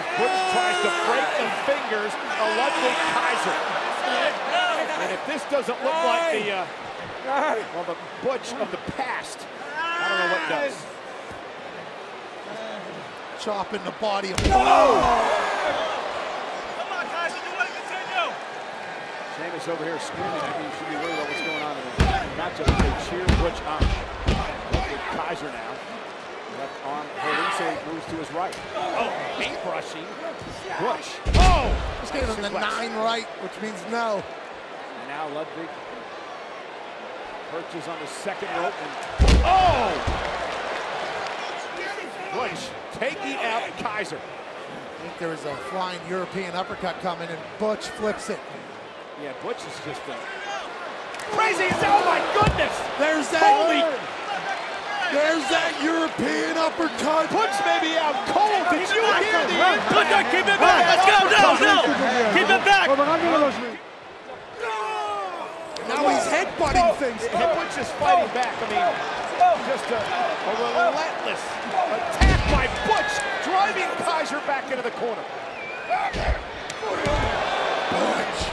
as Butch tries to break the fingers of Ludwig Kaiser. And if this doesn't look like the, uh, well, the Butch of the past, I don't know what does. Chopping the body of. Come on, Kaiser, you want to? Sheamus over here screaming. I think you should be worried about what's going on in the matchup. They cheer Butch on. Ludwig Kaiser now. Left arm, Jose moves to his right. Oh, paint brushing. Butch. Oh! Just gave him the nein right, which means no. And now Ludwig perches on the second rope and oh! Butch taking out Kaiser. I think there is a flying European uppercut coming, and Butch flips it. Yeah, Butch is just a crazy. Oh my goodness! There's that. Holy! There's that European uppercut. Butch may be out cold. Did you hear the Put that, keep it back. Let's go. No, no. Keep it back. Now he's headbutting oh. things. And Butch is fighting back. I mean, just a, a relentless attack by Butch, driving Kaiser back into the corner. Butch.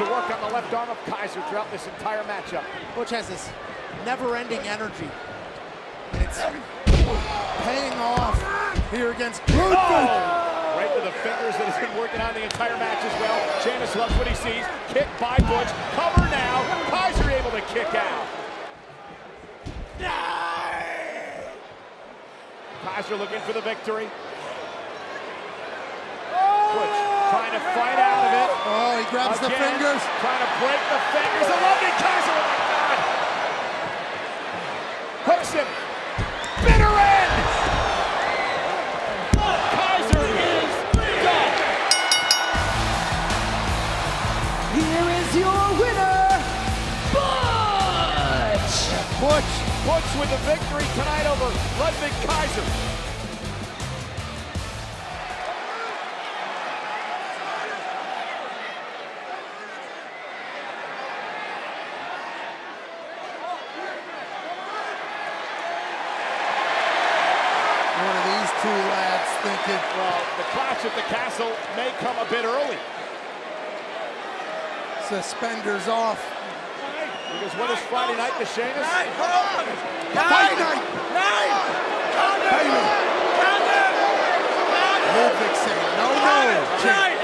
To work on the left arm of Kaiser throughout this entire matchup. Butch has this never-ending energy. And it's paying off here against Ludwig. Oh! Right to the fingers that he's been working on the entire match as well. Sheamus loves what he sees. Kick by Butch. Cover now. Kaiser able to kick out. Kaiser looking for the victory. Butch trying to fight out of it. He grabs the fingers. Trying to break the fingers. A lovely Kaiser. Oh my God. Hooks him. Bitter end. Kaiser is done. Here is your winner, Butch! Butch, Butch with the victory tonight over Ludwig Kaiser. Two lads thinking, Well, the clash at the castle may come a bit early suspenders off. because what is Friday night to Sheamus? Fight night. Ludwig saying, no, no. Nein.